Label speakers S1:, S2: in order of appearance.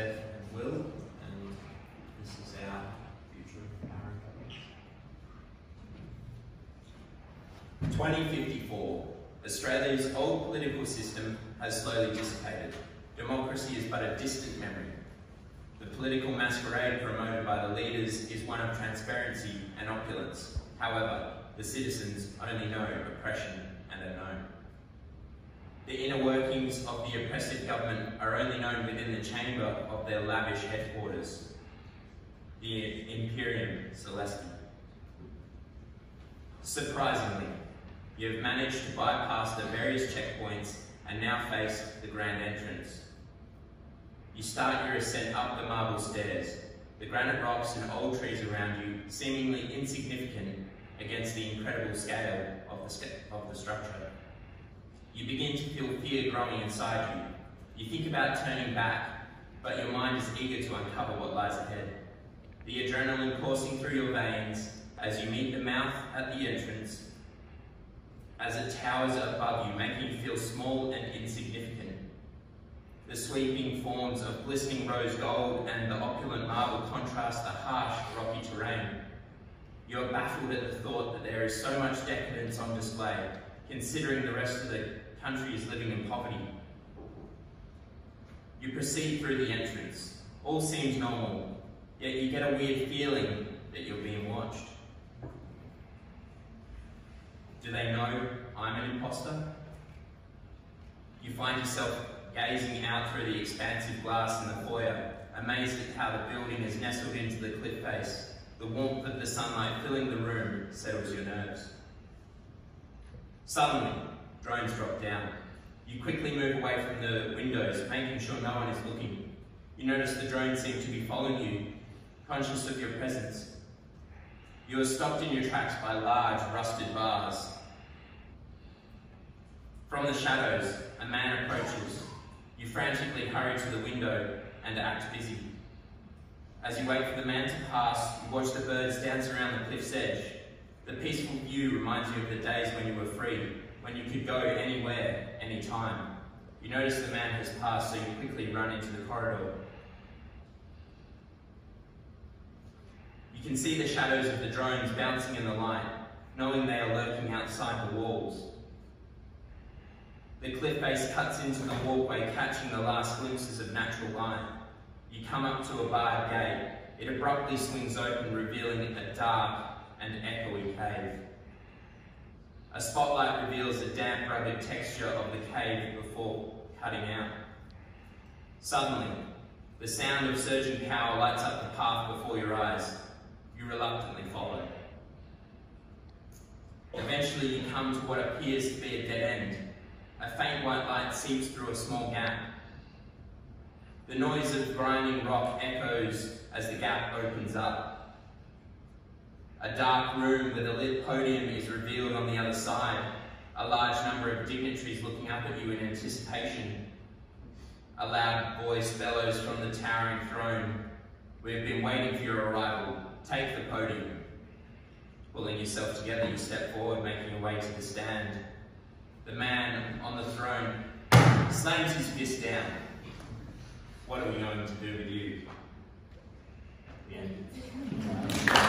S1: And Will, and this is our future of power couple. 2054. Australia's old political system has slowly dissipated. Democracy is but a distant memory. The political masquerade promoted by the leaders is one of transparency and opulence. However, the citizens only know oppression and unknown. The inner workings of the oppressive government are only known within the chamber of their lavish headquarters, the Imperium Celesti. Surprisingly, you have managed to bypass the various checkpoints and now face the grand entrance. You start your ascent up the marble stairs, the granite rocks and old trees around you seemingly insignificant against the incredible scale of the, of the structure. You begin to feel fear growing inside you. You think about turning back, but your mind is eager to uncover what lies ahead. The adrenaline coursing through your veins as you meet the mouth at the entrance, as it towers above you, making you feel small and insignificant. The sweeping forms of glistening rose gold and the opulent marble contrast the harsh, rocky terrain. You are baffled at the thought that there is so much decadence on display, considering the rest of the country is living in poverty. You proceed through the entrance. All seems normal, yet you get a weird feeling that you're being watched. Do they know I'm an imposter? You find yourself gazing out through the expansive glass in the foyer, amazed at how the building is nestled into the cliff face. The warmth of the sunlight filling the room settles your nerves. Suddenly, drones drop down. You quickly move away from the windows, making sure no one is looking. You notice the drones seem to be following you, conscious of your presence. You are stopped in your tracks by large, rusted bars. From the shadows, a man approaches. You frantically hurry to the window and act busy. As you wait for the man to pass, you watch the birds dance around the cliff's edge. The peaceful view reminds you of the days when you were free, when you could go anywhere, anytime. You notice the man has passed, so you quickly run into the corridor. You can see the shadows of the drones bouncing in the light, knowing they are lurking outside the walls. The cliff face cuts into the walkway, catching the last glimpses of natural light. You come up to a barred gate. It abruptly swings open, revealing a dark and echoey cave. A spotlight reveals the damp, rugged texture of the cave before cutting out. Suddenly, the sound of surging power lights up the path before your eyes. You reluctantly follow. Eventually, you come to what appears to be a dead end. A faint white light seeps through a small gap. The noise of grinding rock echoes as the gap opens up. A dark room with a lit podium is revealed on the other side. A large number of dignitaries looking up at you in anticipation. A loud voice bellows from the towering throne. We've been waiting for your arrival. Take the podium. Pulling yourself together, you step forward, making your way to the stand. The man on the throne slams his fist down. What are we going to do with you? The end.